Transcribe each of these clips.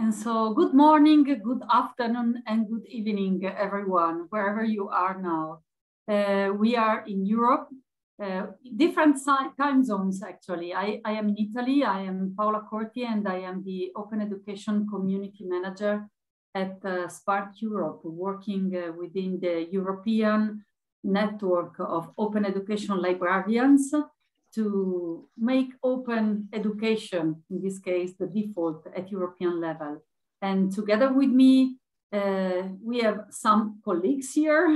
And so good morning, good afternoon, and good evening, everyone, wherever you are now. Uh, we are in Europe, uh, different time zones, actually. I, I, am in Italy, I am Paola Corti, and I am the Open Education Community Manager at uh, SPARC Europe, working uh, within the European network of open education librarians to make open education, in this case, the default at European level. And together with me, uh, we have some colleagues here.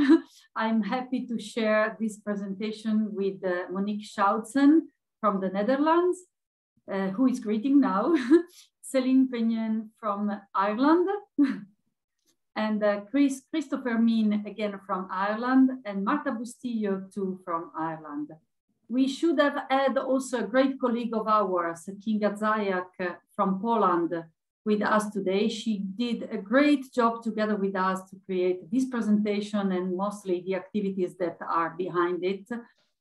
I'm happy to share this presentation with uh, Monique Schoutsen from the Netherlands, uh, who is greeting now, Celine Pignon from Ireland, and uh, Chris, Christopher Mean again from Ireland, and Marta Bustillo too from Ireland. We should have had also a great colleague of ours, Kinga Zayak from Poland, with us today. She did a great job together with us to create this presentation and mostly the activities that are behind it.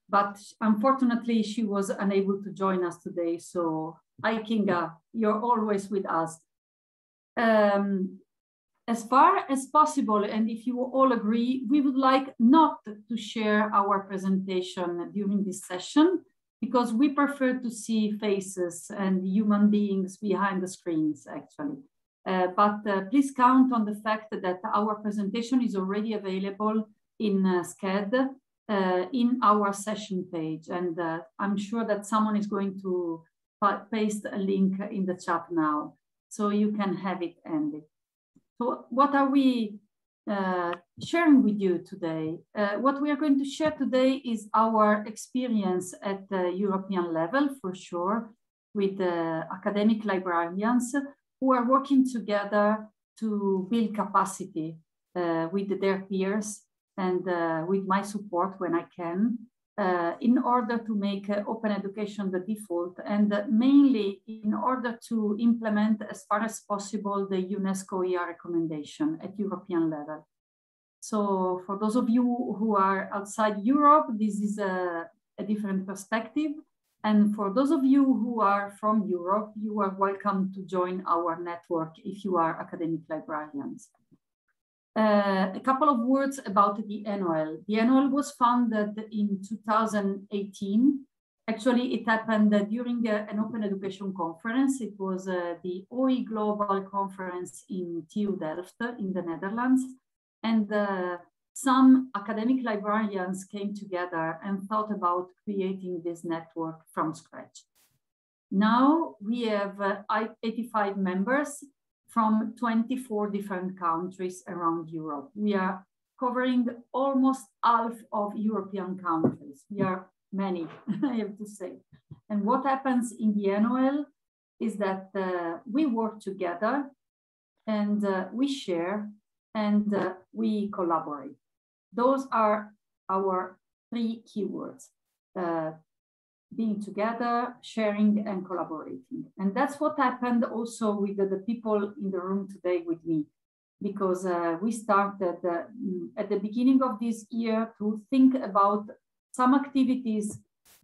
But unfortunately, she was unable to join us today. So, hi, Kinga, you're always with us. Um, as far as possible, and if you all agree, we would like not to share our presentation during this session because we prefer to see faces and human beings behind the screens, actually. Uh, but uh, please count on the fact that our presentation is already available in uh, Sched uh, in our session page. And uh, I'm sure that someone is going to paste a link in the chat now, so you can have it ended. So what are we uh, sharing with you today? Uh, what we are going to share today is our experience at the European level, for sure, with the academic librarians who are working together to build capacity uh, with their peers and uh, with my support when I can uh, in order to make uh, open education the default and uh, mainly in order to implement as far as possible the UNESCO ER recommendation at European level. So for those of you who are outside Europe, this is a, a different perspective. And for those of you who are from Europe, you are welcome to join our network if you are academic librarians. Uh, a couple of words about the NOL. The NOL was founded in 2018. Actually, it happened during an open education conference. It was uh, the OE Global Conference in TU Delft in the Netherlands. And uh, some academic librarians came together and thought about creating this network from scratch. Now we have uh, 85 members from 24 different countries around Europe. We are covering almost half of European countries. We are many, I have to say. And what happens in the NOL is that uh, we work together and uh, we share and uh, we collaborate. Those are our three keywords. Being together, sharing and collaborating. And that's what happened also with the, the people in the room today with me, because uh, we started uh, at the beginning of this year to think about some activities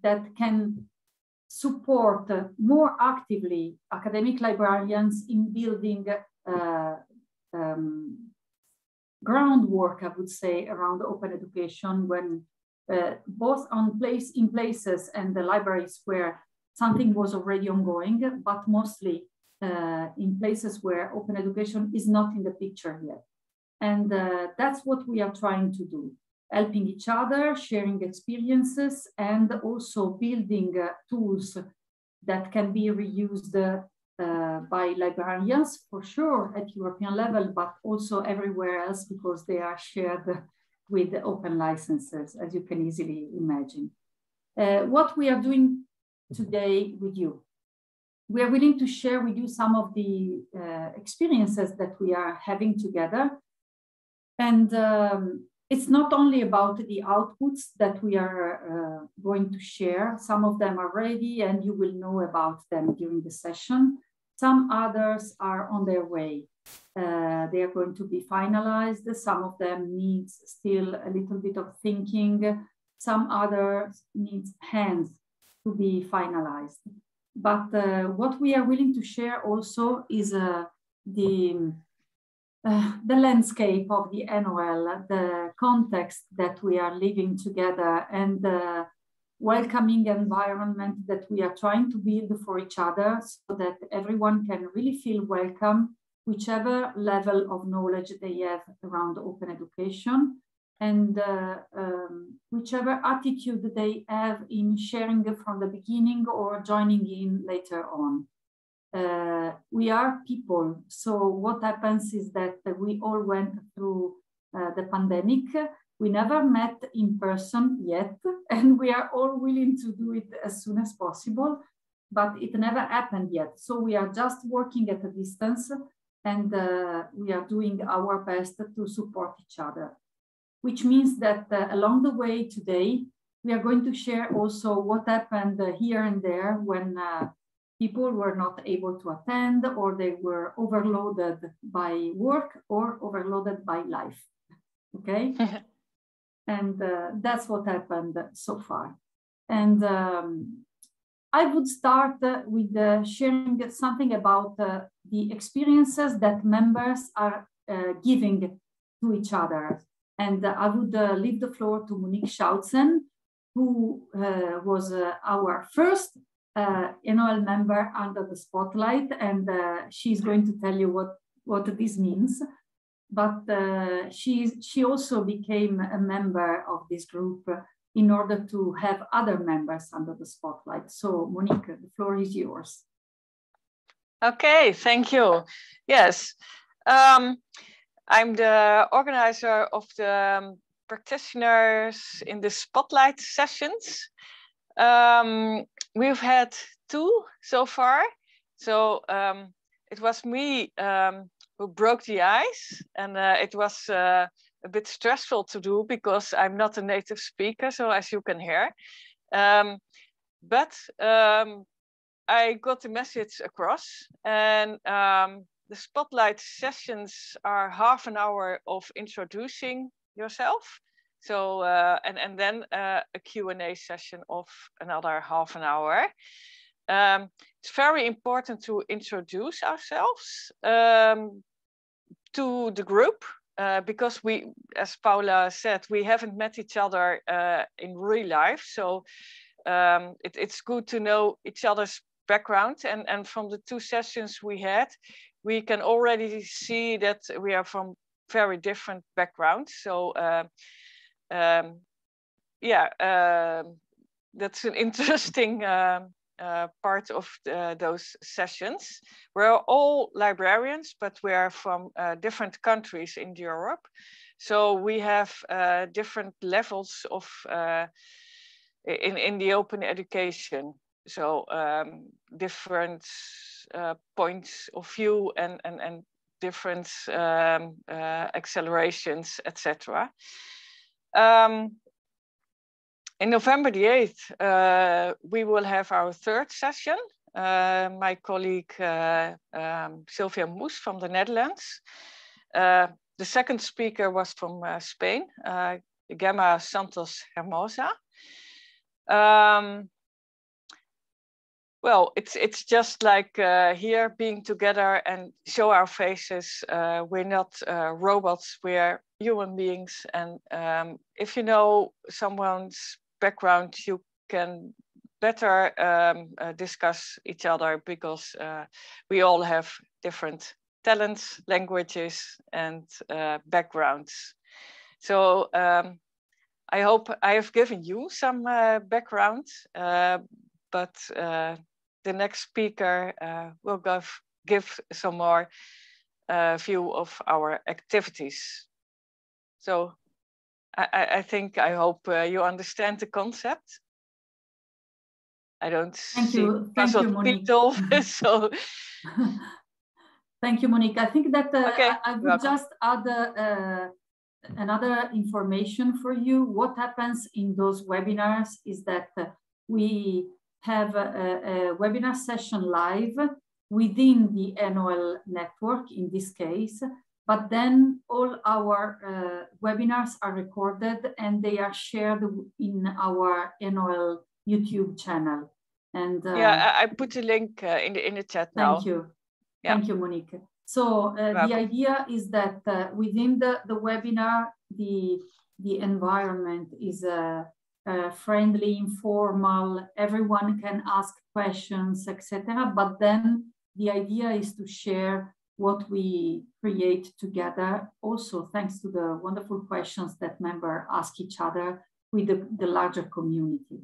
that can support uh, more actively academic librarians in building uh, um, groundwork, I would say, around open education when both on place in places and the libraries where something was already ongoing, but mostly uh, in places where open education is not in the picture yet. And uh, that's what we are trying to do, helping each other, sharing experiences, and also building uh, tools that can be reused uh, by librarians for sure at European level, but also everywhere else because they are shared with open licenses, as you can easily imagine. Uh, what we are doing today with you. We are willing to share with you some of the uh, experiences that we are having together. And um, it's not only about the outputs that we are uh, going to share. Some of them are ready and you will know about them during the session. Some others are on their way. Uh, they are going to be finalized. Some of them needs still a little bit of thinking. Some others needs hands to be finalized. But uh, what we are willing to share also is uh, the uh, the landscape of the NOL, the context that we are living together, and the welcoming environment that we are trying to build for each other so that everyone can really feel welcome, whichever level of knowledge they have around open education, and uh, um, whichever attitude they have in sharing from the beginning or joining in later on uh, we are people. So what happens is that we all went through uh, the pandemic. We never met in person yet, and we are all willing to do it as soon as possible, but it never happened yet. So we are just working at a distance and uh, we are doing our best to support each other, which means that uh, along the way today, we are going to share also what happened uh, here and there when uh, people were not able to attend or they were overloaded by work or overloaded by life. Okay. and uh, that's what happened so far. And um, I would start uh, with uh, sharing something about uh, the experiences that members are giving to each other. And I would leave the floor to Monique Schoutsen, who was our first uh, member under the spotlight, and uh, she's going to tell you what, what this means. But uh, she, she also became a member of this group in order to have other members under the spotlight. So Monique, the floor is yours. Okay, thank you. Yes, um, I'm the organizer of the um, practitioners in the spotlight sessions. Um, we've had two so far. So um, it was me um, who broke the ice, and uh, it was uh, a bit stressful to do because I'm not a native speaker, so as you can hear. Um, but um, I got the message across, and um, the spotlight sessions are half an hour of introducing yourself so, uh, and, and then uh, a Q&A session of another half an hour. Um, it's very important to introduce ourselves um, to the group uh, because we, as Paola said, we haven't met each other uh, in real life. So um, it, it's good to know each other's background. And, and from the two sessions we had, we can already see that we are from very different backgrounds. So uh, um, yeah, uh, that's an interesting uh, uh, part of the, those sessions. We're all librarians, but we are from uh, different countries in Europe. So we have uh, different levels of uh, in, in the open education. So um, different points of view and, and, and different um, accelerations, etc. Um, in November the 8th, uh, we will have our third session. Uh, my colleague uh, um, Sylvia Moes from the Netherlands. Uh, the second speaker was from uh, Spain, uh, Gemma Santos Hermosa. Um, well, it's it's just like here being together and show our faces. We're not robots. We're human beings, and um, if you know someone's background, you can better um, uh, discuss each other because uh, we all have different talents, languages, and uh, backgrounds. So um, I hope I have given you some background, but the next speaker uh, will give, give some more uh, view of our activities. So I, I think, I hope uh, you understand the concept. I don't Thank see you. Thank you, Monique. so. Thank you, Monique. I think that uh, okay. I, I, would just add uh, another information for you. What happens in those webinars is that we have a, a webinar session live within the NOL network in this case, but then all our uh, webinars are recorded and they are shared in our NOL YouTube channel. And uh, yeah, I put a link uh, in the in the chat now. Thank you, yeah. thank you, Monique. So uh, the idea is that uh, within the, the webinar, the, the environment is uh, uh friendly, informal, everyone can ask questions, etc. But then the idea is to share what we create together, also thanks to the wonderful questions that members ask each other with the, the larger community.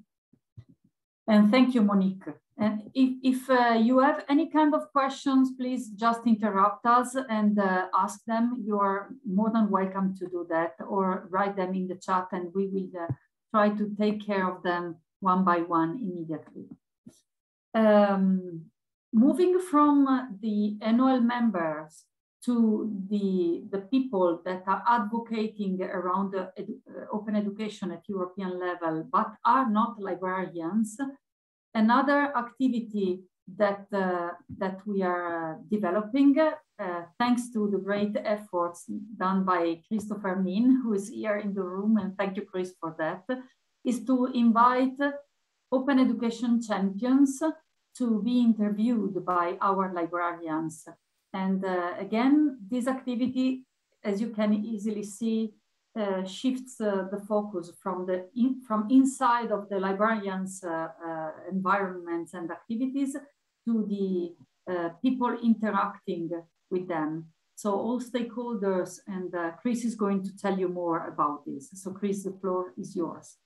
And thank you, Monique. And if, if uh, you have any kind of questions, please just interrupt us and uh, ask them. You are more than welcome to do that or write them in the chat and we will uh, try to take care of them one by one immediately. Um, moving from the annual members to the, the people that are advocating around edu open education at European level, but are not librarians, Another activity that, uh, that we are developing, uh, thanks to the great efforts done by Christopher Min, who is here in the room, and thank you, Chris, for that, is to invite open education champions to be interviewed by our librarians. And uh, again, this activity, as you can easily see, uh, shifts uh, the focus from the in, from inside of the librarians' uh, uh environments and activities to the uh, people interacting with them. So all stakeholders, and Chris is going to tell you more about this. So Chris, the floor is yours.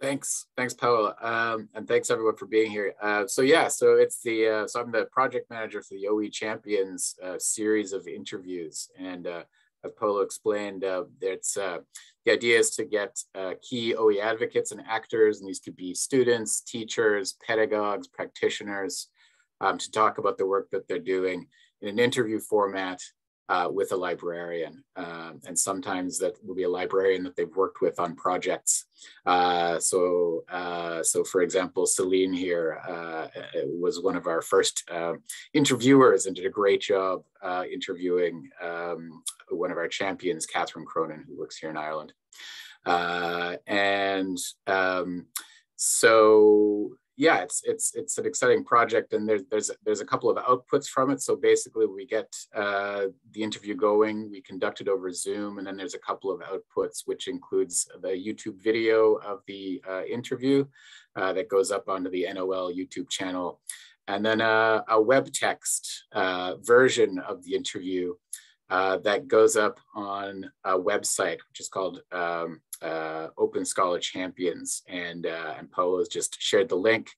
Thanks, thanks, Paola, um, and thanks everyone for being here. so yeah, so it's the so I'm the project manager for the OE Champions series of interviews, and as Paola explained, uh, it's uh, the idea is to get uh, key OE advocates and actors, and these could be students, teachers, pedagogues, practitioners, um, to talk about the work that they're doing in an interview format uh, with a librarian. Um, and sometimes that will be a librarian that they've worked with on projects. Uh, so, uh, so for example, Celine here uh, was one of our first um, interviewers and did a great job uh, interviewing um, one of our champions, Catherine Cronin, who works here in Ireland. Uh, and um, so yeah, it's it's it's an exciting project, and there's there's there's a couple of outputs from it. So basically, we get uh, the interview going, we conduct it over Zoom, and then there's a couple of outputs, which includes the YouTube video of the uh, interview uh, that goes up onto the NOL YouTube channel, and then a, a web text uh, version of the interview uh, that goes up on a website, which is called um, uh, Open Scholar Champions, and uh, and has just shared the link.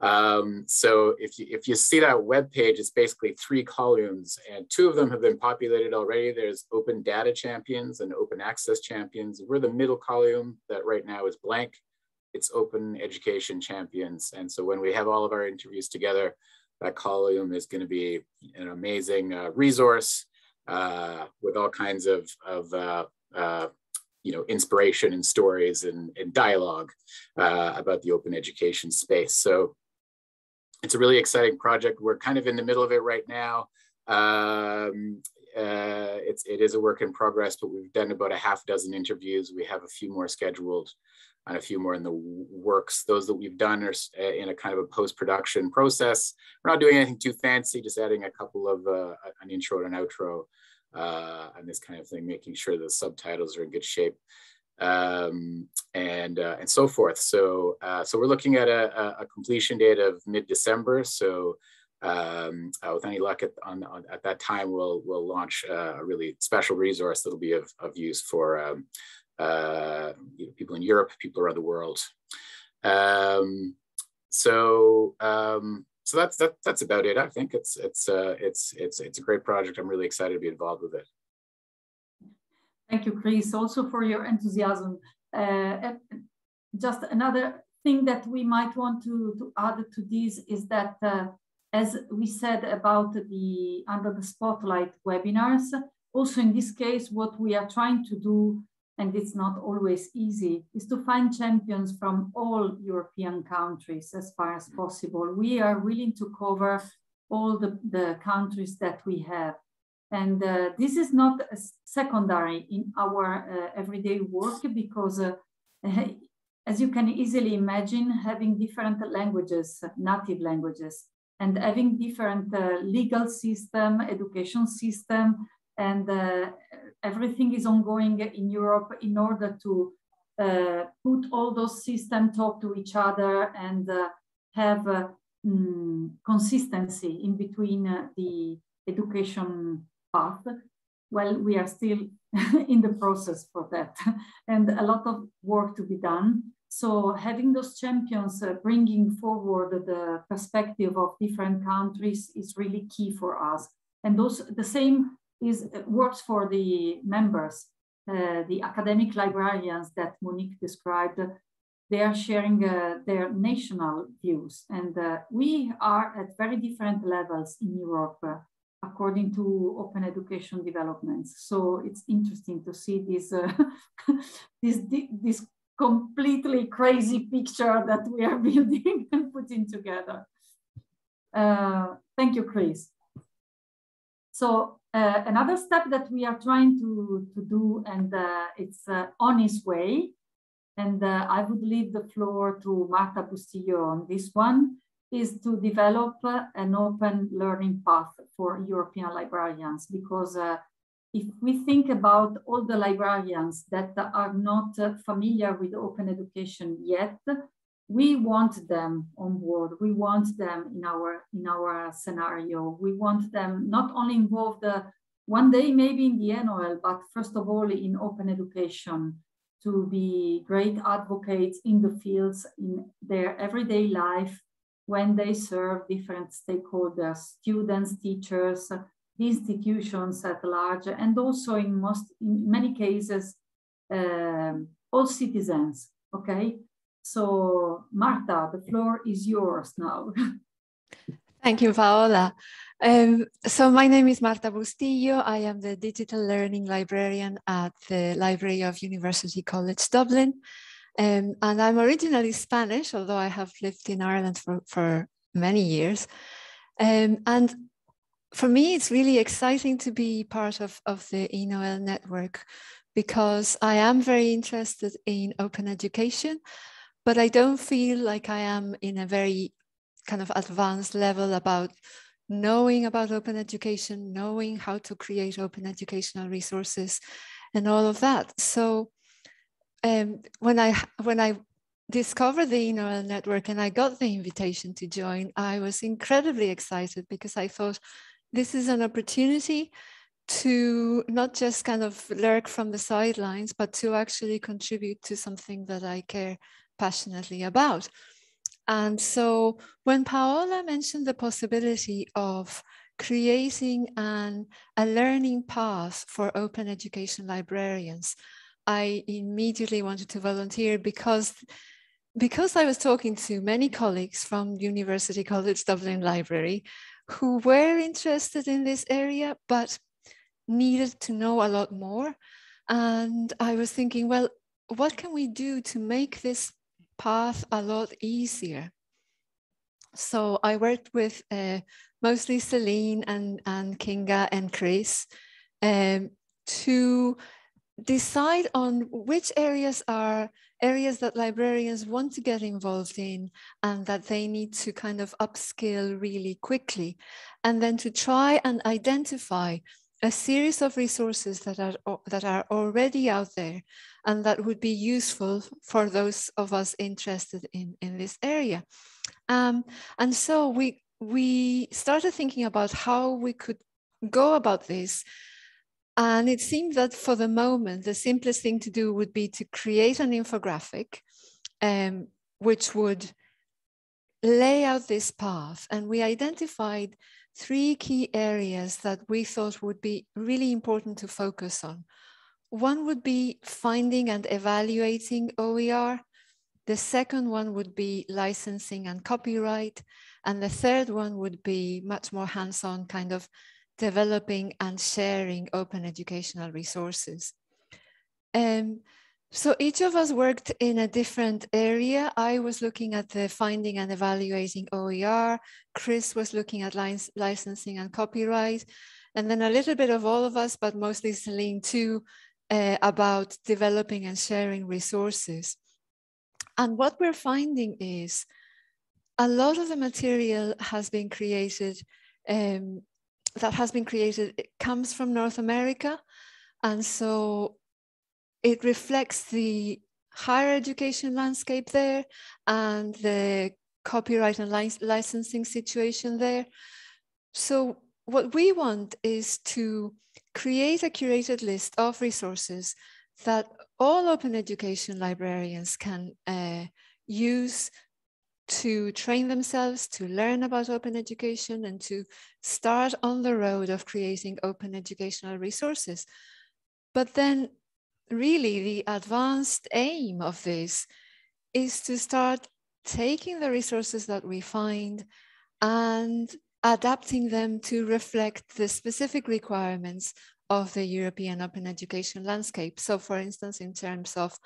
Um, so if you if you see that web page, it's basically three columns, and two of them have been populated already. There's Open Data Champions and Open Access Champions. We're the middle column that right now is blank. It's Open Education Champions, and so when we have all of our interviews together, that column is going to be an amazing uh, resource uh, with all kinds of, of uh, uh, you know, inspiration and stories and, and dialogue uh, about the open education space. So it's a really exciting project. We're kind of in the middle of it right now. Um, uh, it's, it is a work in progress, but we've done about a half dozen interviews. We have a few more scheduled and a few more in the works. Those that we've done are uh, in a kind of a post-production process. We're not doing anything too fancy, just adding a couple of uh, an intro and an outro uh, and this kind of thing, making sure the subtitles are in good shape um, and uh, and so forth. So uh, so we're looking at a, a completion date of mid-December. So um, uh, with any luck at, on, on, at that time, we'll we'll launch a really special resource that'll be of, of use for um, uh, you know, people in Europe, people around the world. Um, so um, so that's that, that's about it. I think it's it's uh, it's it's it's a great project. I'm really excited to be involved with it. Thank you, Chris, also for your enthusiasm. Uh, just another thing that we might want to, to add to this is that, uh, as we said about the Under the Spotlight webinars, also in this case, what we are trying to do and it's not always easy, is to find champions from all European countries as far as possible. We are willing to cover all the, the countries that we have. And uh, this is not secondary in our uh, everyday work because, uh, as you can easily imagine, having different languages, native languages, and having different uh, legal system, education system, and uh, everything is ongoing in Europe in order to uh, put all those systems talk to each other and uh, have mm, consistency in between the education path. Well, we are still in the process for that and a lot of work to be done. So having those champions uh, bringing forward the perspective of different countries is really key for us. And those the same is uh, works for the members, uh, the academic librarians that Monique described. They are sharing uh, their national views, and uh, we are at very different levels in Europe uh, according to open education developments. So it's interesting to see this this this completely crazy picture that we are building and putting together. Uh, thank you, Chris. So uh, another step that we are trying to, to do, and uh, it's uh, on its way, and uh, I would leave the floor to Marta Bustillo on this one, is to develop an open learning path for European librarians. Because uh, if we think about all the librarians that are not familiar with open education yet, we want them on board. We want them in our in our scenario. We want them not only involved uh, one day maybe in the NOL, but first of all in open education to be great advocates in the fields in their everyday life when they serve different stakeholders, students, teachers, institutions at large, and also in most, in many cases, um, all citizens, okay? So Marta, the floor is yours now. Thank you, Paola. Um, so my name is Marta Bustillo. I am the digital learning librarian at the Library of University College Dublin. Um, and I'm originally Spanish, although I have lived in Ireland for, for many years. Um, and for me, it's really exciting to be part of, of the ENOL network because I am very interested in open education, but I don't feel like I am in a very kind of advanced level about knowing about open education, knowing how to create open educational resources and all of that. So um, when I when I discovered the ENOL network and I got the invitation to join, I was incredibly excited because I thought this is an opportunity to not just kind of lurk from the sidelines, but to actually contribute to something that I care passionately about. And so when Paola mentioned the possibility of creating an, a learning path for open education librarians, I immediately wanted to volunteer because because I was talking to many colleagues from University College Dublin Library who were interested in this area, but needed to know a lot more. And I was thinking, well, what can we do to make this path a lot easier? So I worked with uh, mostly Celine and, and Kinga and Chris um, to decide on which areas are areas that librarians want to get involved in and that they need to kind of upskill really quickly. And then to try and identify a series of resources that are, that are already out there and that would be useful for those of us interested in, in this area. Um, and so we, we started thinking about how we could go about this and it seemed that for the moment, the simplest thing to do would be to create an infographic, um, which would lay out this path. And we identified three key areas that we thought would be really important to focus on. One would be finding and evaluating OER. The second one would be licensing and copyright. And the third one would be much more hands-on kind of developing and sharing open educational resources. Um, so each of us worked in a different area. I was looking at the finding and evaluating OER. Chris was looking at licensing and copyright. And then a little bit of all of us, but mostly Celine too, uh, about developing and sharing resources. And what we're finding is a lot of the material has been created, um, that has been created, it comes from North America. And so it reflects the higher education landscape there and the copyright and li licensing situation there. So what we want is to create a curated list of resources that all open education librarians can uh, use to train themselves, to learn about open education and to start on the road of creating open educational resources. But then really the advanced aim of this is to start taking the resources that we find and adapting them to reflect the specific requirements of the European open education landscape. So for instance, in terms of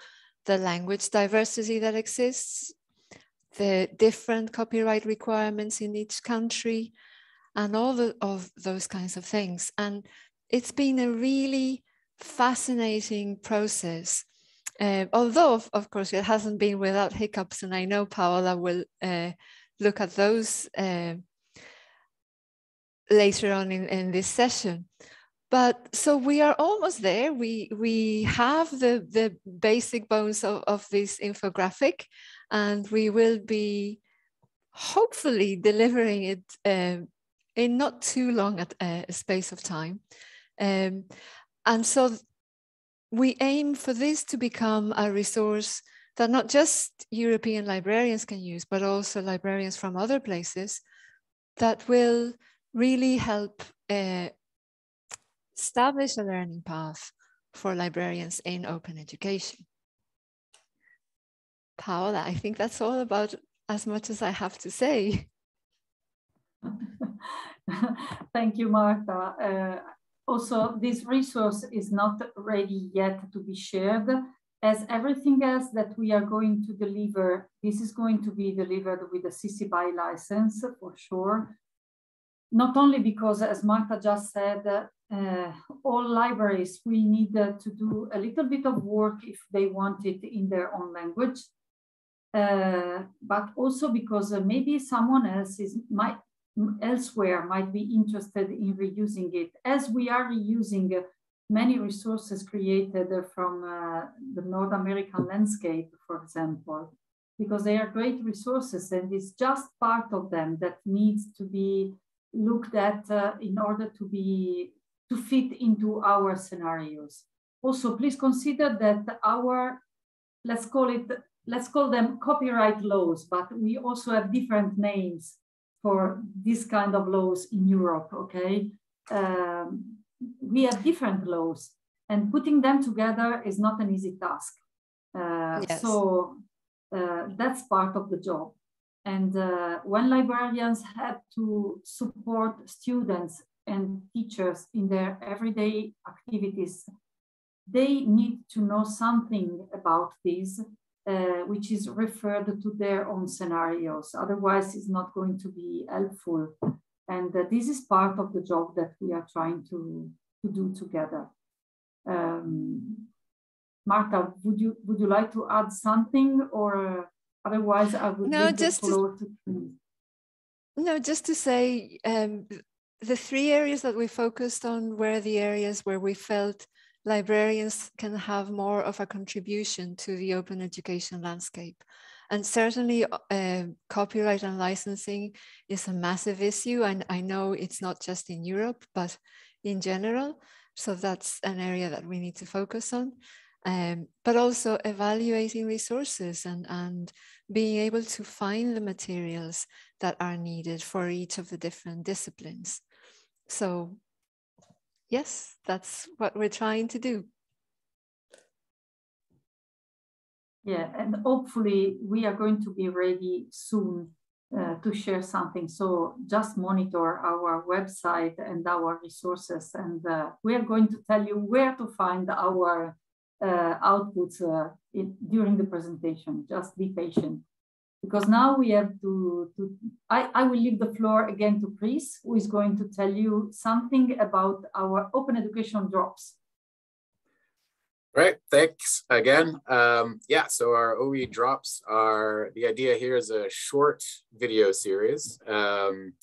the language diversity that exists, the different copyright requirements in each country, and all the, of those kinds of things. And it's been a really fascinating process. Uh, although, of, course, it hasn't been without hiccups, and I know Paola will uh, look at those uh, later on in, in this session. But so we are almost there. We we have the the basic bones of, of this infographic, and we will be hopefully delivering it uh, in not too long at uh, a space of time. Um, and so we aim for this to become a resource that not just European librarians can use, but also librarians from other places that will really help uh, establish a learning path for librarians in open education. Paola, I think that's all about as much as I have to say. Thank you, Marta. Uh, also, this resource is not ready yet to be shared. As everything else that we are going to deliver, this is going to be delivered with a CC BY license for sure. Not only because, as Marta just said, uh, all libraries will need uh, to do a little bit of work if they want it in their own language. Uh, but also because uh, maybe someone else is might elsewhere might be interested in reusing it, as we are reusing many resources created from uh, the North American landscape, for example, because they are great resources and it's just part of them that needs to be looked at uh, in order to be to fit into our scenarios. Also, please consider that our, let's call it, let's call them copyright laws, but we also have different names for this kind of laws in Europe, okay? Um, we have different laws and putting them together is not an easy task. Uh, yes. So uh, that's part of the job. And uh, when librarians have to support students and teachers in their everyday activities, they need to know something about this, uh, which is referred to their own scenarios. Otherwise, it's not going to be helpful. And uh, this is part of the job that we are trying to, to do together. Um, Marta, would you would you like to add something, or otherwise I would no, just to, to no, just to say um, the three areas that we focused on were the areas where we felt librarians can have more of a contribution to the open education landscape. And certainly uh, copyright and licensing is a massive issue. And I know it's not just in Europe, but in general. So that's an area that we need to focus on. Um, but also evaluating resources and, and being able to find the materials that are needed for each of the different disciplines. So yes, that's what we're trying to do. Yeah, and hopefully we are going to be ready soon uh, to share something. So just monitor our website and our resources, and uh, we are going to tell you where to find our uh, outputs uh, in, during the presentation. Just be patient because now we have to, to I, I will leave the floor again to Chris, who is going to tell you something about our open education drops. Right, thanks again. Um, yeah, so our OE drops are, the idea here is a short video series um,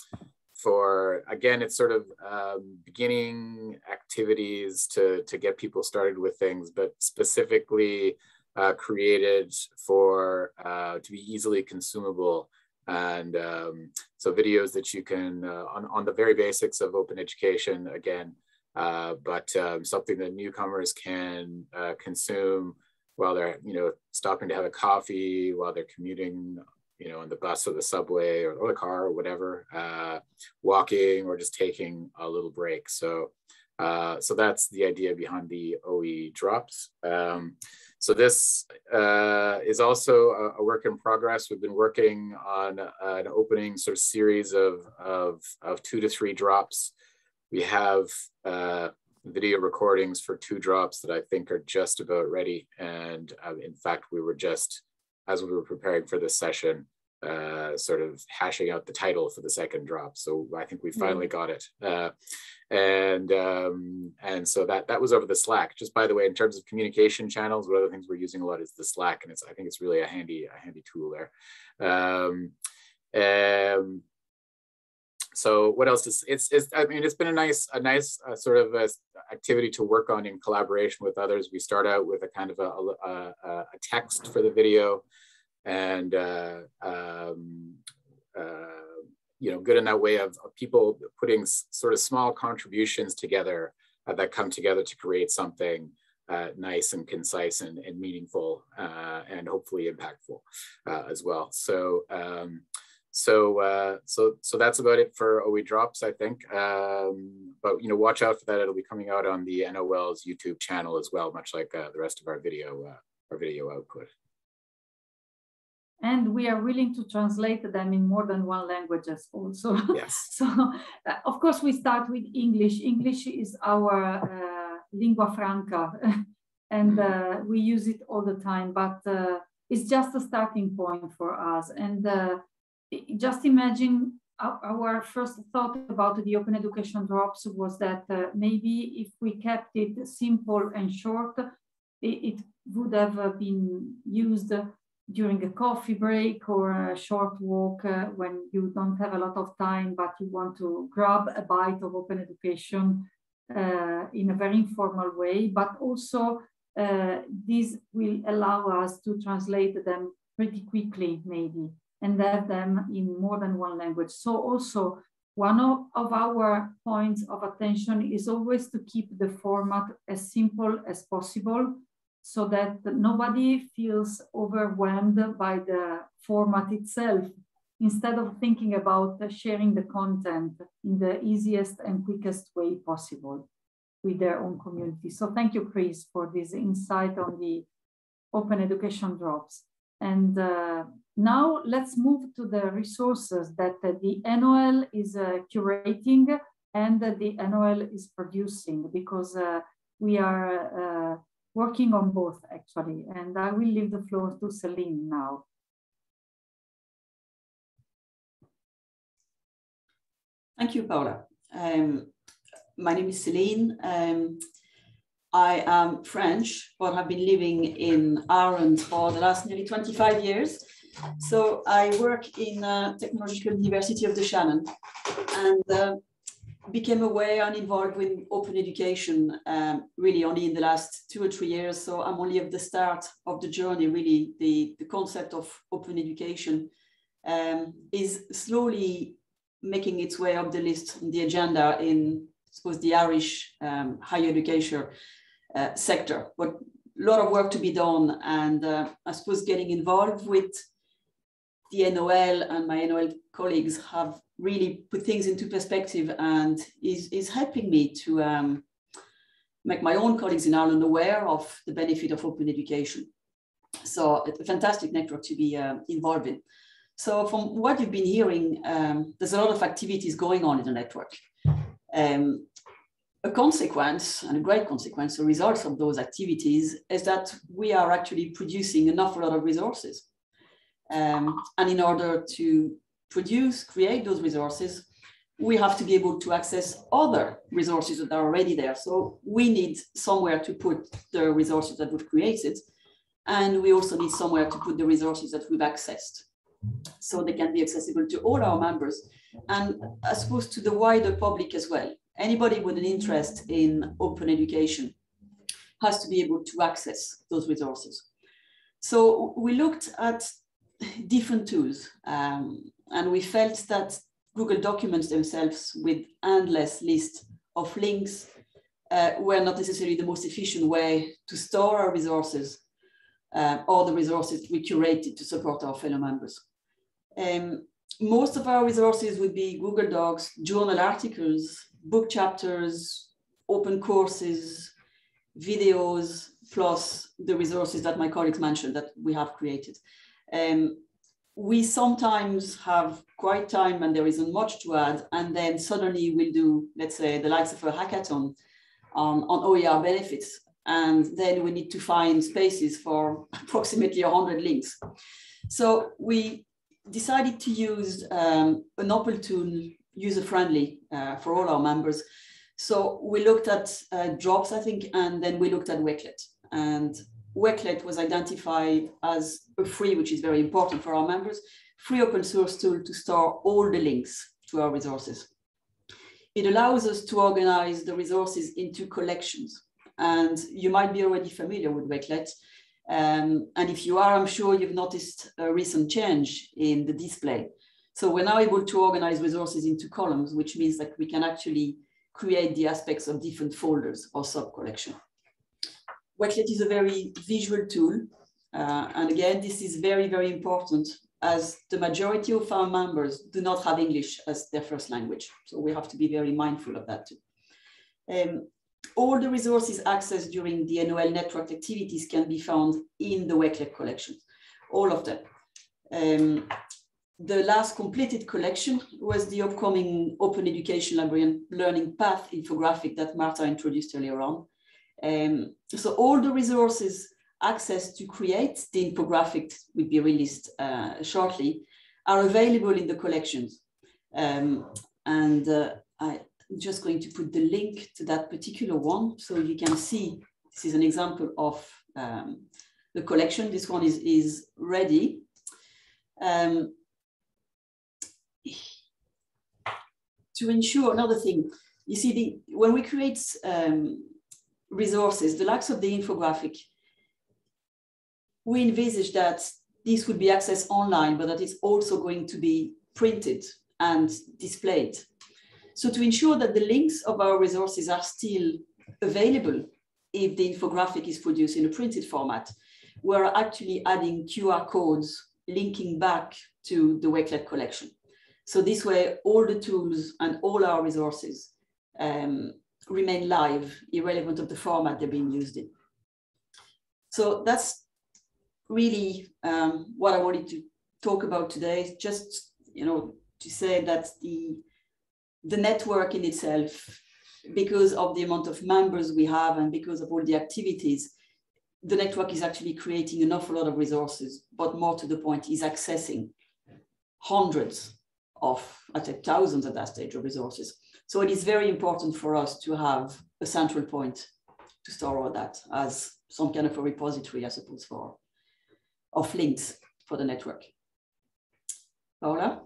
for, again, it's sort of um, beginning activities to, to get people started with things, but specifically uh, created for, uh, to be easily consumable. And um, so videos that you can, uh, on, on the very basics of open education, again, uh, but um, something that newcomers can uh, consume while they're, you know, stopping to have a coffee, while they're commuting, you know, on the bus or the subway or, or the car or whatever, uh, walking or just taking a little break. So, uh, so that's the idea behind the OE drops. Um, so this uh, is also a, a, work in progress. We've been working on an opening sort of series of, of, of two to three drops we have uh, video recordings for two drops that I think are just about ready. And uh, in fact, we were just, as we were preparing for this session, uh, sort of hashing out the title for the second drop. So I think we finally got it. Uh, and um, and so that that was over the Slack. Just by the way, in terms of communication channels, one of the things we're using a lot is the Slack, and it's I think it's really a handy a handy tool there. Um, um, so what else is it's, it's i mean it's been a nice a nice uh, sort of a activity to work on in collaboration with others we start out with a kind of a, a, a text for the video and uh, um, uh, you know good in that way of, of people putting sort of small contributions together uh, that come together to create something uh, nice and concise and, and meaningful uh, and hopefully impactful as well so um, so uh, so so that's about it for OE drops, I think. Um, but you know, watch out for that. It'll be coming out on the NOL's YouTube channel as well, much like uh, the rest of our video uh, our video output. And we are willing to translate them in more than one languages also. Yes. so uh, of course we start with English. English is our uh, lingua franca, and uh, we use it all the time. But it's just a starting point for us and just imagine our first thought about the open education drops was that uh, maybe if we kept it simple and short, it, it, would have been used during a coffee break or a short walk uh, when you don't have a lot of time, but you want to grab a bite of open education uh, in a very informal way. But also, uh, this will allow us to translate them pretty quickly, maybe and have them in more than one language. So also one of, of our points of attention is always to keep the format as simple as possible so that nobody feels overwhelmed by the format itself instead of thinking about sharing the content in the easiest and quickest way possible with their own community. So thank you, Chris, for this insight on the open education drops. And uh, now let's move to the resources that uh, the NOL is uh, curating and the NOL is producing because uh, we are uh, working on both actually. And I will leave the floor to Celine now. Thank you, Paola. Um, my name is Celine. Um, I am French, but have been living in Ireland for the last nearly 25 years. So I work in uh, Technological University of the Shannon and uh, became aware and involved with open education um, really only in the last two or three years. So I'm only at the start of the journey, really. The, the concept of open education um, is slowly making its way up the list the agenda in, I suppose, the Irish um, higher education uh, sector. But a lot of work to be done. And uh, I suppose getting involved with the NOL and my NOL colleagues have really put things into perspective and is, is helping me to um, make my own colleagues in Ireland aware of the benefit of open education. So a fantastic network to be uh, involved in. So from what you've been hearing, um, there's a lot of activities going on in the network. Um, a consequence, and a great consequence, a result of those activities is that we are actually producing an awful lot of resources. Um, and in order to produce, create those resources, we have to be able to access other resources that are already there. So we need somewhere to put the resources that we've created. And we also need somewhere to put the resources that we've accessed. So they can be accessible to all our members and I suppose to the wider public as well. Anybody with an interest in open education has to be able to access those resources. So we looked at different tools um, and we felt that Google Documents themselves with endless lists of links uh, were not necessarily the most efficient way to store our resources uh, or the resources we curated to support our fellow members. Um, most of our resources would be Google Docs, journal articles, book chapters, open courses, videos, plus the resources that my colleagues mentioned that we have created. Um, we sometimes have quite time and there isn't much to add, and then suddenly we'll do, let's say, the likes of a hackathon on, on OER benefits, and then we need to find spaces for approximately 100 links. So we decided to use um, an open tool, user-friendly uh, for all our members. So we looked at uh, Drops, I think, and then we looked at Wakelet. And Wakelet was identified as a free, which is very important for our members, free open source tool to store all the links to our resources. It allows us to organize the resources into collections. And you might be already familiar with Wakelet. Um, and if you are, I'm sure you've noticed a recent change in the display. So we're now able to organize resources into columns, which means that we can actually create the aspects of different folders or sub-collection. Wakelet is a very visual tool. Uh, and again, this is very, very important as the majority of our members do not have English as their first language. So we have to be very mindful of that too. Um, all the resources accessed during the ENOEL network activities can be found in the Wakelet collection, all of them. Um, the last completed collection was the upcoming Open Education Librarian Learning Path infographic that Marta introduced earlier on. Um, so all the resources access to create the infographic will be released uh, shortly are available in the collections. Um, and uh, I, am just going to put the link to that particular one so you can see this is an example of um, the collection. This one is, is ready. Um, to ensure another thing, you see, the, when we create um, resources, the likes of the infographic, we envisage that this would be accessed online, but that it's also going to be printed and displayed. So to ensure that the links of our resources are still available if the infographic is produced in a printed format, we're actually adding QR codes linking back to the Wakelet collection. So this way, all the tools and all our resources um, remain live, irrelevant of the format they're being used in. So that's really um, what I wanted to talk about today. Just you know to say that the the network in itself, because of the amount of members we have and because of all the activities, the network is actually creating an awful lot of resources. But more to the point, is accessing hundreds of, I say thousands at that stage of resources. So it is very important for us to have a central point to store all that as some kind of a repository, I suppose, for of links for the network. Paola?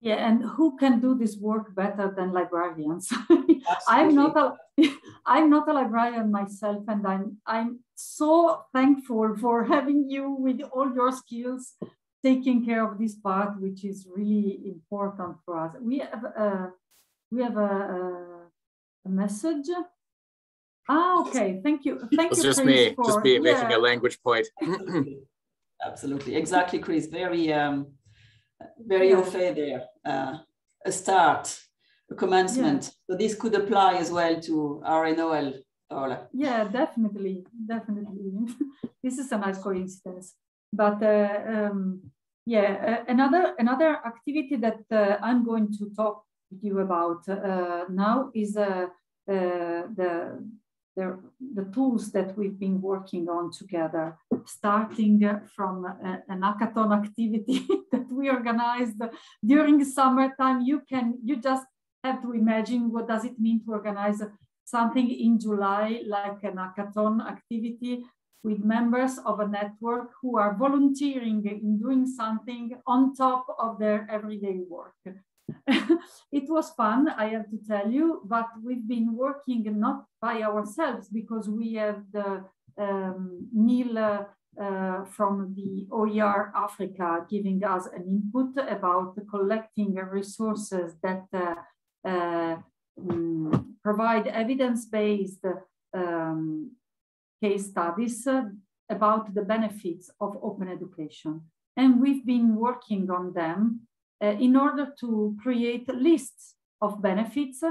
Yeah, and who can do this work better than librarians? I'm not a I'm not a librarian myself, and I'm I'm so thankful for having you with all your skills taking care of this part, which is really important for us. We have a we have a, a, a message. Ah, okay. Thank you. Thank it's you. just me, for, just me yeah. making a language point. Absolutely, exactly, Chris. Very, um, very yeah. au fait there. Uh, a start, a commencement. Yeah. So this could apply as well to RNOL, Paola. Yeah, definitely, definitely. this is a nice coincidence. But uh, um, yeah, uh, another another activity that uh, I'm going to talk with you about uh, now is uh, uh, the the, the tools that we've been working on together, starting from a, an hackathon activity that we organized during summertime. You can, you just have to imagine what does it mean to organize something in July, like an hackathon activity with members of a network who are volunteering in doing something on top of their everyday work. it was fun, I have to tell you, but we've been working not by ourselves because we have the um, Neil uh, uh, from the OER Africa giving us an input about collecting resources that uh, um, provide evidence-based um, case studies uh, about the benefits of open education. And we've been working on them uh, in order to create lists of benefits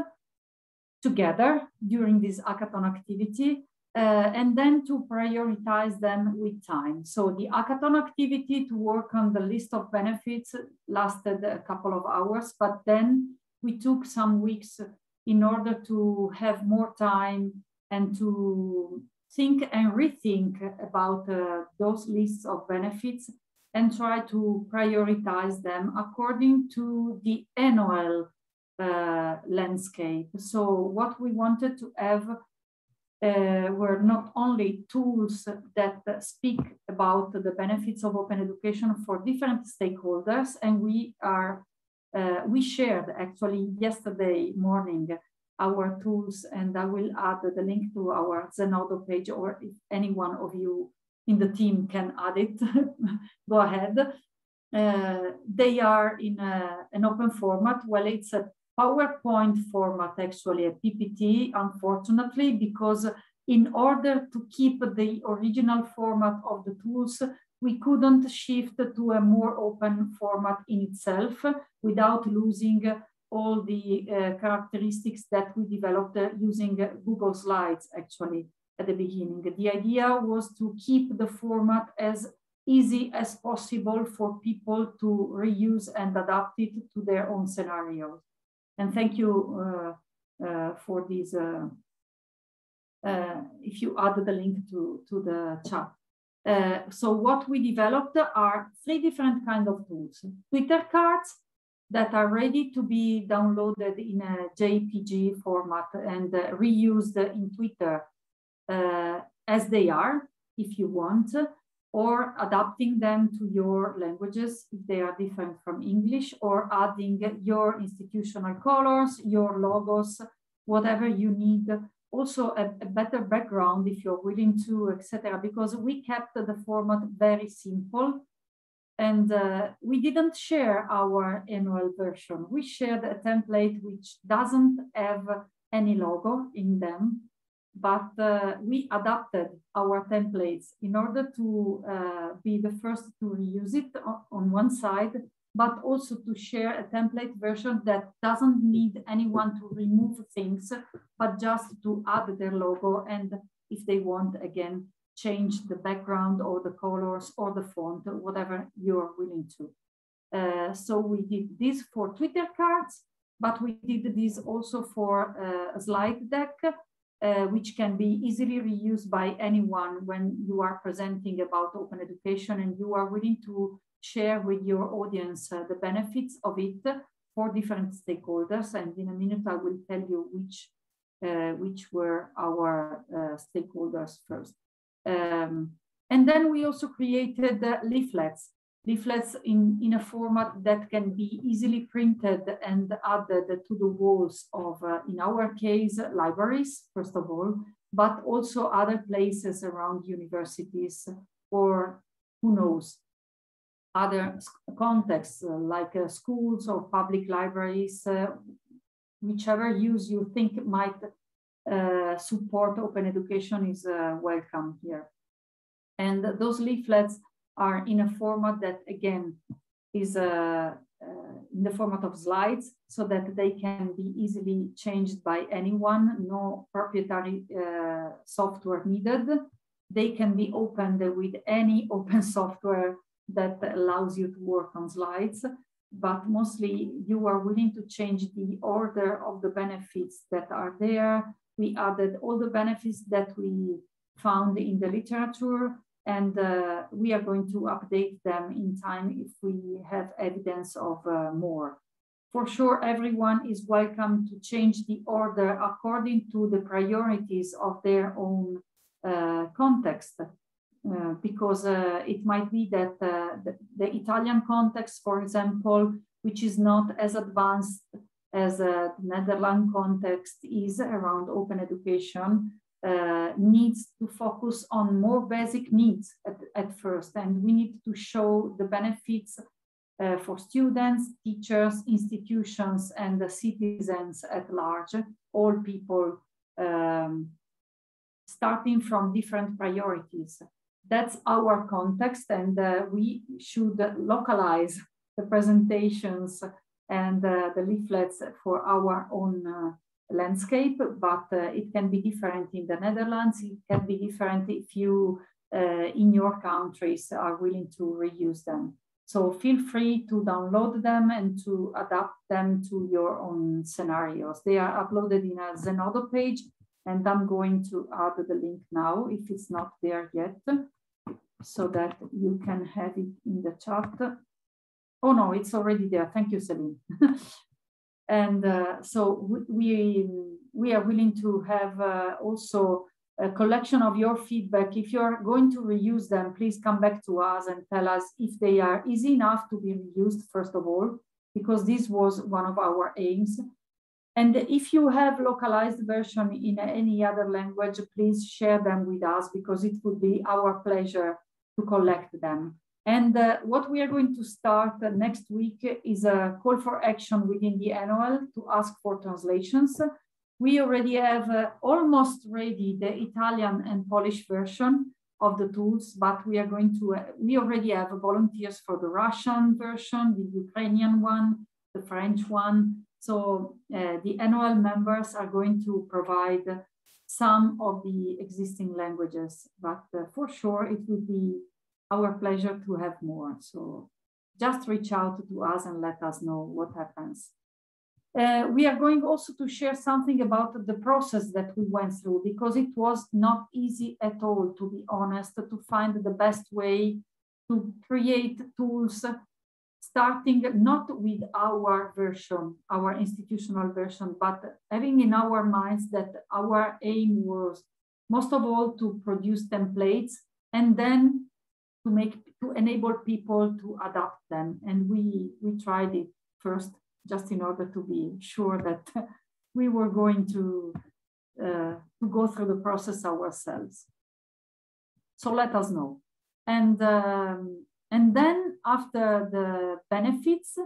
together during this hackathon activity uh, and then to prioritize them with time. So the hackathon activity to work on the list of benefits lasted a couple of hours, but then we took some weeks in order to have more time and to think and rethink about uh, those lists of benefits and try to prioritize them according to the ENOEL uh, landscape. So what we wanted to have uh, were not only tools that speak about the benefits of open education for different stakeholders, and we are uh, we shared actually yesterday morning our tools, and I will add the link to our Zenodo page, or if any one of you in the team can add it, go ahead. Uh, they are in a, an open format. Well, it's a PowerPoint format, actually, a PPT, unfortunately, because in order to keep the original format of the tools, we couldn't shift to a more open format in itself without losing all the uh, characteristics that we developed uh, using Google Slides actually at the beginning. The idea was to keep the format as easy as possible for people to reuse and adapt it to their own scenarios. And thank you uh, uh, for this. Uh, uh if you add the link to, to the chat. Uh, so what we developed are three different kind of tools. Twitter cards that are ready to be downloaded in a JPG format and uh, reused in Twitter uh, as they are, if you want, or adapting them to your languages if they are different from English, or adding your institutional colors, your logos, whatever you need. Also a, a better background if you're willing to, etc. Because we kept the format very simple and uh, we didn't share our ENOEL version. We shared a template which doesn't have any logo in them, but uh, we adapted our templates in order to uh, be the first to reuse it on one side, but also to share a template version that doesn't need anyone to remove things, but just to add their logo. And if they want, again, change the background or the colors or the font, whatever you're willing to. Uh, so we did this for Twitter cards, but we did this also for uh, a slide deck, uh, which can be easily reused by anyone when you are presenting about open education and you are willing to share with your audience uh, the benefits of it for different stakeholders. And in a minute, I will tell you which, uh, which were our uh, stakeholders first. Um, and then we also created uh, leaflets, leaflets in, in a format that can be easily printed and added to the walls of, uh, in our case, libraries, first of all, but also other places around universities or who knows, other contexts uh, like uh, schools or public libraries, uh, whichever use you think might uh, support open education is welcome here. And those leaflets are in a format that, again, is uh, uh, in the format of slides so that they can be easily changed by anyone, no proprietary uh, software needed. They can be opened with any open software that allows you to work on slides but mostly you are willing to change the order of the benefits that are there. We added all the benefits that we found in the literature and uh, we are going to update them in time if we have evidence of uh, more. For sure, everyone is welcome to change the order according to the priorities of their own uh, context. Uh, because uh, it might be that uh, the, the, Italian context, for example, which is not as advanced as the Netherlands context is around open education, uh, needs to focus on more basic needs at, at first. And we need to show the benefits uh, for students, teachers, institutions, and the citizens at large, all people um, starting from different priorities. That's our context, and uh, we should localize the presentations and uh, the leaflets for our own uh, landscape, but uh, it can be different in the Netherlands. It can be different if you, uh, in your countries, are willing to reuse them. So feel free to download them and to adapt them to your own scenarios. They are uploaded in a Zenodo page, and I'm going to add the link now if it's not there yet, so that you can have it in the chat. Oh no, it's already there. Thank you, Celine. And uh, so we, we are willing to have uh, also a collection of your feedback. If you're going to reuse them, please come back to us and tell us if they are easy enough to be reused, first of all, because this was one of our aims. And if you have localized version in any other language, please share them with us because it would be our pleasure to collect them. And uh, what we are going to start uh, next week is a call for action within the ENOEL to ask for translations. We already have uh, almost ready the Italian and Polish version of the tools, but we are going to, uh, we already have volunteers for the Russian version, the Ukrainian one, the French one. So uh, the ENOEL members are going to provide some of the existing languages, but uh, for sure it will be our pleasure to have more. So just reach out to us and let us know what happens. Uh, we are going also to share something about the process that we went through because it was not easy at all, to be honest, to find the best way to create tools starting not with our version, our institutional version, but having in our minds that our aim was most of all to produce templates and then to make to enable people to adapt them. And we we tried it first just in order to be sure that we were going to uh, to go through the process ourselves. So let us know. And um, and then after the benefits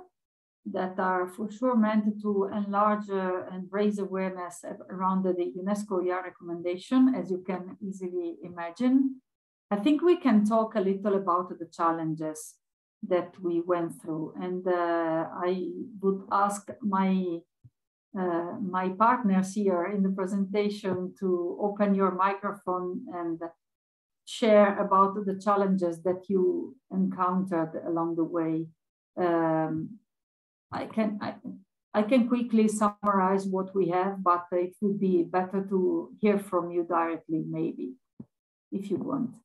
that are for sure meant to enlarge uh, and raise awareness around the UNESCO ER recommendation, as you can easily imagine, I think we can talk a little about the challenges that we went through. And uh, I would ask my uh, my partners here in the presentation to open your microphone and share about the challenges that you encountered along the way. Um, I can I, I can quickly summarize what we have, but it would be better to hear from you directly, maybe, if you want.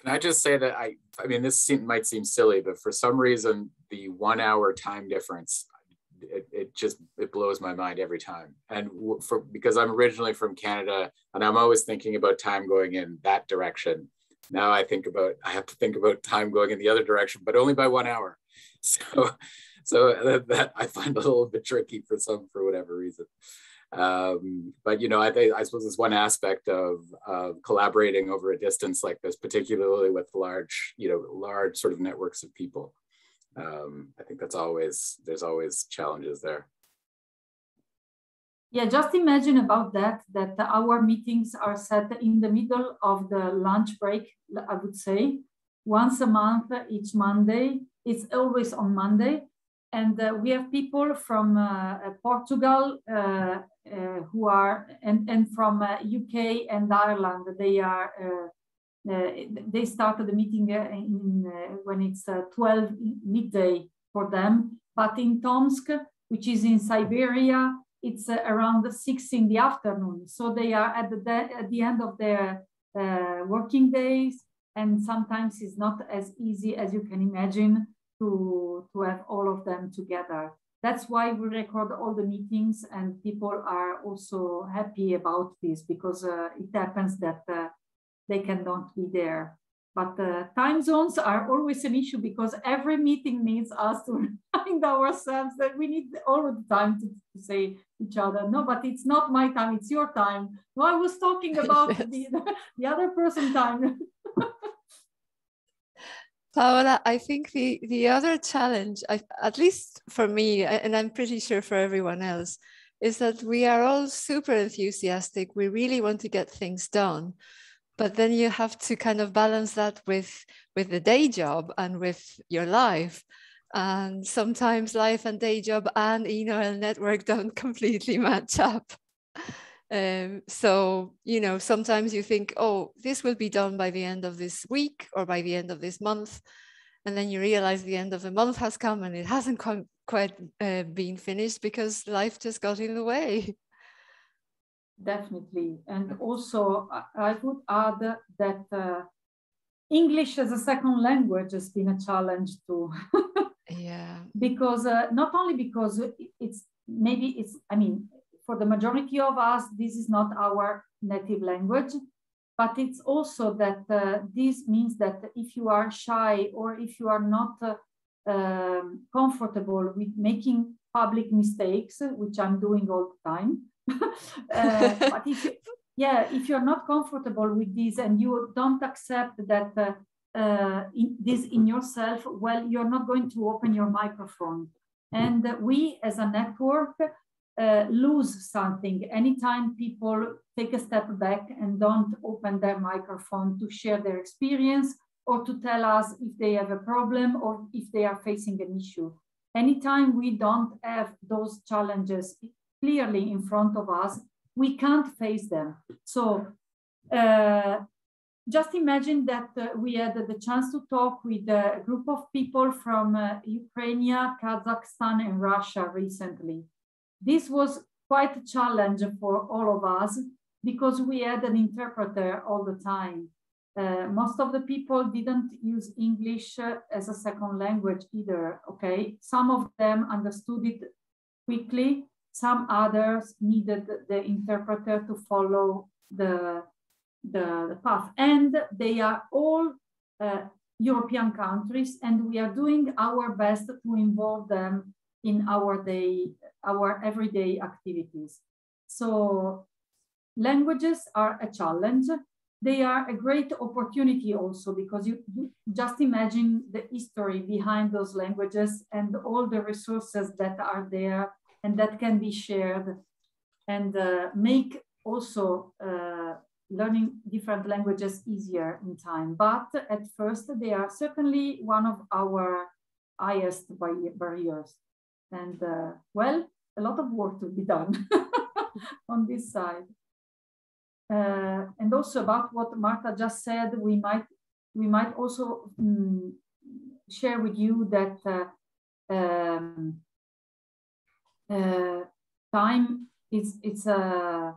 Can I just say that I, I mean, this seem, might seem silly, but for some reason, the one hour time difference, it, it just, it blows my mind every time. And for, because I'm originally from Canada and I'm always thinking about time going in that direction. Now I think about, I have to think about time going in the other direction, but only by one hour. So, so that, that I find a little bit tricky for some, for whatever reason. Um, but you know, I I suppose it's one aspect of, of collaborating over a distance like this, particularly with large, you know, large sort of networks of people. Um, I think that's always there's always challenges there. Yeah, just imagine about that, that our meetings are set in the middle of the lunch break, I would say, once a month, each Monday. It's always on Monday. And uh, we have people from uh, Portugal uh, uh, who are, and, and from UK uh, and Ireland. They are, they started the meeting in, when it's 12 midday for them. But in Tomsk, which is in Siberia, it's uh, around six in the afternoon. So they are at the, at the end of their uh, working days. And sometimes it's not as easy as you can imagine to, to have all of them together. That's why we record all the meetings and people are also happy about this because uh, it happens that uh, they cannot be there. But uh, time zones are always an issue because every meeting needs us to remind ourselves that we need all of the time to, to, say each other, no, but it's not my time, it's your time. No, I was talking about yes. the, the other person time. Paola, I think the, the other challenge, I, at least for me, and I'm pretty sure for everyone else, is that we are all super enthusiastic. We really want to get things done. But then you have to kind of balance that with, with the day job and with your life. And sometimes life and day job and email network don't completely match up. Um, so, you know, sometimes you think, oh, this will be done by the end of this week or by the end of this month. And then you realize the end of the month has come and it hasn't quite uh, been finished because life just got in the way. Definitely. And also, I would add that uh, English as a second language has been a challenge too. yeah. Because uh, not only because it's maybe it's, I mean, for the majority of us, this is not our native language, but it's also that uh, this means that if you are shy or if you are not uh, um, comfortable with making public mistakes, which I'm doing all the time, uh, but if you, yeah, if you're not comfortable with this and you don't accept that uh, uh, in, this in yourself, well, you're not going to open your microphone. And we as a network uh, lose something anytime people take a step back and don't open their microphone to share their experience or to tell us if they have a problem or if they are facing an issue. Anytime we don't have those challenges clearly in front of us, we can't face them. So uh, just imagine that uh, we had the chance to talk with a group of people from uh, Ukraine, Kazakhstan, and Russia recently. This was quite a challenge for all of us because we had an interpreter all the time. Uh, most of the people didn't use English uh, as a second language either, okay? Some of them understood it quickly, some others needed the interpreter to follow the, the, the path. And they are all uh, European countries, and we are doing our best to involve them in our day, our everyday activities. So languages are a challenge. They are a great opportunity also because you, you just imagine the history behind those languages and all the resources that are there and that can be shared and uh, make also uh, learning different languages easier in time. But at first, they are certainly one of our highest barriers. And uh, well, a lot of work to be done on this side. Uh, and also about what Marta just said, we might we might also um, share with you that uh, um, uh, time is it's a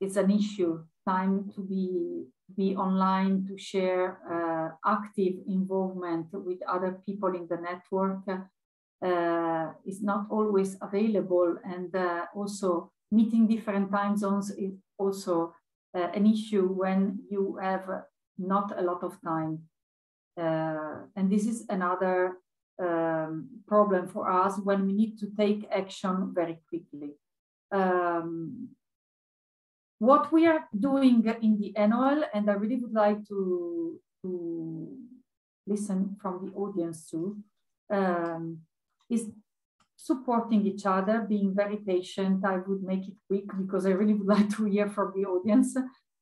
it's an issue. Time to be be online to share uh, active involvement with other people in the network is not always available and uh, also meeting different time zones is also uh, an issue when you have not a lot of time. Uh, and this is another um, problem for us when we need to take action very quickly. Um, what we are doing in the ENOEL, and I really would like to, to listen from the audience too, um, is supporting each other, being very patient. I would make it quick because I really would like to hear from the audience.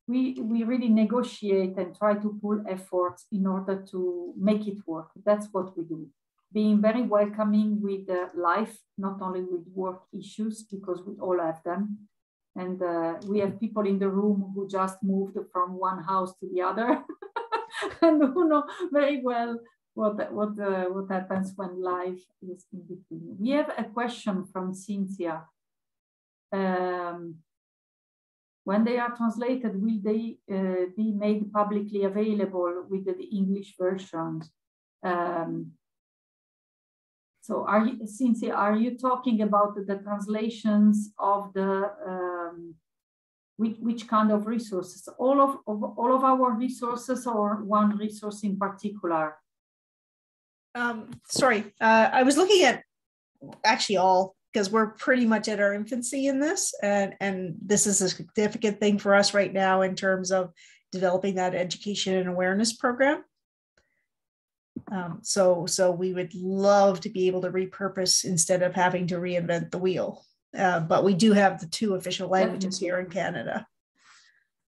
We, we really negotiate and try to pull efforts in order to make it work. That's what we do. Being very welcoming with uh, life, not only with work issues, because we all have them. And uh, we have people in the room who just moved from one house to the other and who know very well what what uh, what happens when life is in between. We have a question from Cynthia. Um, when they are translated, will they uh, be made publicly available with the English versions? Um, so are you, Cynthia, are you talking about the translations of the, um, which, which kind of resources? All of, of, all of our resources or one resource in particular? Um, sorry, uh, I was looking at actually all because we're pretty much at our infancy in this and and this is a significant thing for us right now in terms of developing that education and awareness program um, so so we would love to be able to repurpose instead of having to reinvent the wheel uh, but we do have the two official languages Definitely. here in canada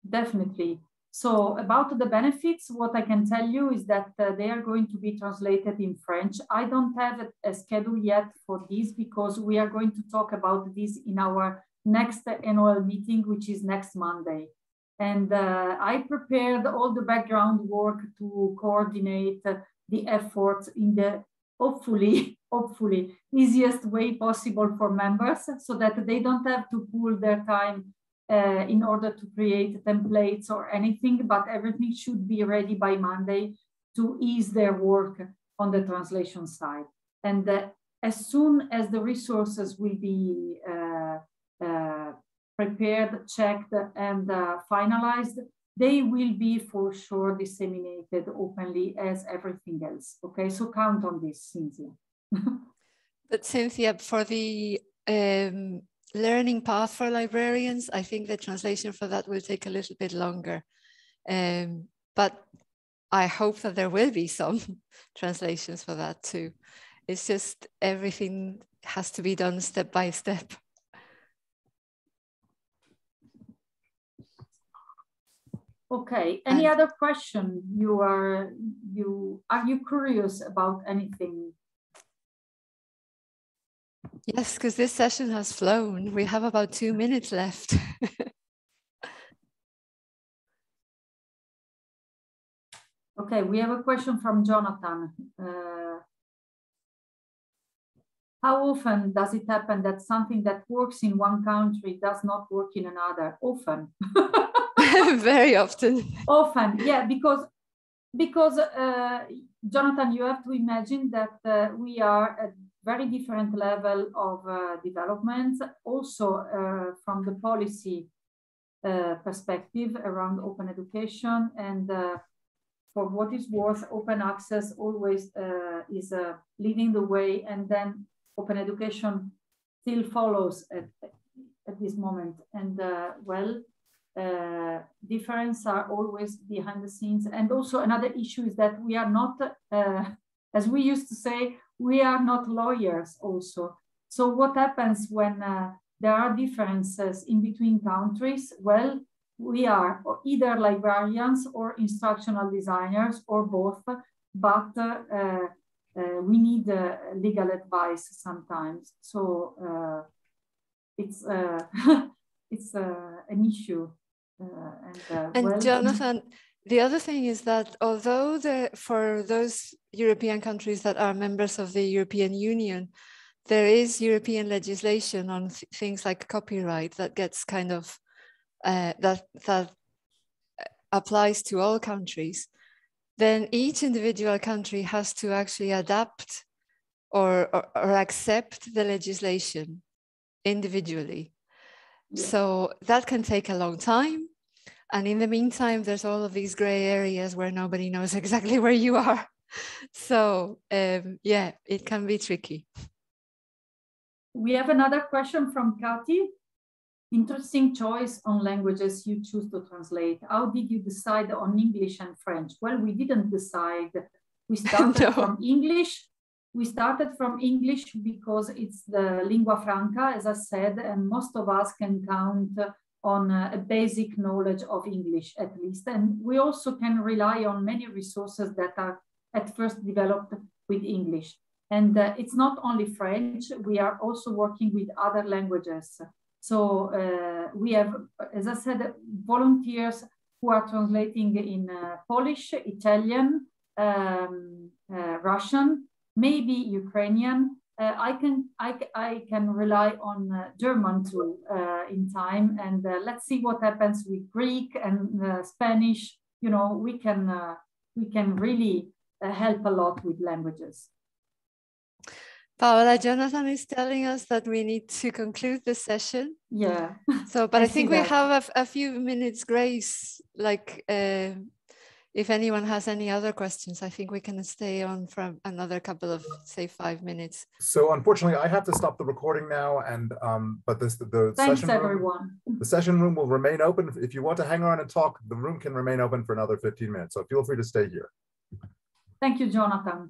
Definitely. So about the benefits, what I can tell you is that uh, they are going to be translated in French. I don't have a, a, schedule yet for this because we are going to talk about this in our next ENOEL meeting, which is next Monday. And uh, I prepared all the background work to coordinate the efforts in the hopefully, hopefully easiest way possible for members so that they don't have to pull their time uh, in order to create templates or anything, but everything should be ready by Monday to ease their work on the translation side. And uh, as soon as the resources will be uh, uh prepared, checked, and finalized, they will be for sure disseminated openly as everything else. Okay, so count on this, Cynthia. but Cynthia, for the um, learning path for librarians, I think the translation for that will take a little bit longer. Um, but I hope that there will be some translations for that too. It's just everything has to be done step by step. Okay. Any and, other question? You are you are you curious about anything Yes, because this session has flown. We have about two minutes left. okay, we have a question from Jonathan. Uh, how often does it happen that something that works in one country does not work in another? Often. Very often. Often, yeah, because because uh, Jonathan, you have to imagine that uh, we are at very different level of uh, development, also uh, from the policy uh, perspective around open education. And uh, for what is worth, open access always uh, is uh, leading the way, and then open education still follows at, at this moment. And well, difference are always behind the scenes. And also another issue is that we are not, as we used to say, we are not lawyers also. So what happens when uh, there are differences in between countries? Well, we are either librarians or instructional designers or both, but uh, uh, we need uh, legal advice sometimes. So uh, it's uh, it's an issue. and, and well, Jonathan, the other thing is that although the, for those European countries that are members of the European Union, there is European legislation on th things like copyright that gets kind of uh, that that applies to all countries. Then each individual country has to actually adapt or, or, or accept the legislation individually. So that can take a long time and in the meantime, there's all of these gray areas where nobody knows exactly where you are. So um, yeah, it can be tricky. We have another question from Kathy. Interesting choice on languages you choose to translate. How did you decide on English and French? Well, we didn't decide. We started no. from English. We started from English because it's the lingua franca, as I said, and most of us can count on a basic knowledge of English at least. And we also can rely on many resources that are at first developed with English. And uh, it's not only French, we are also working with other languages. So uh, we have, as I said, volunteers who are translating in uh, Polish, Italian, um, uh, Russian, maybe Ukrainian. Uh, I can I, I can rely on uh, German too uh, in time, and uh, let's see what happens with Greek and uh, Spanish. You know, we can we can really help a lot with languages. Paola, Jonathan is telling us that we need to conclude the session. Yeah. So, but I, I think we have a, a, few minutes grace, like uh, if anyone has any other questions, I think we can stay on for another couple of say five minutes. So unfortunately, I have to stop the recording now, and um, but this the Thanks session everyone. Room, the session room will remain open. If you want to hang around and talk, the room can remain open for another 15 minutes. So feel free to stay here. Thank you, Jonathan.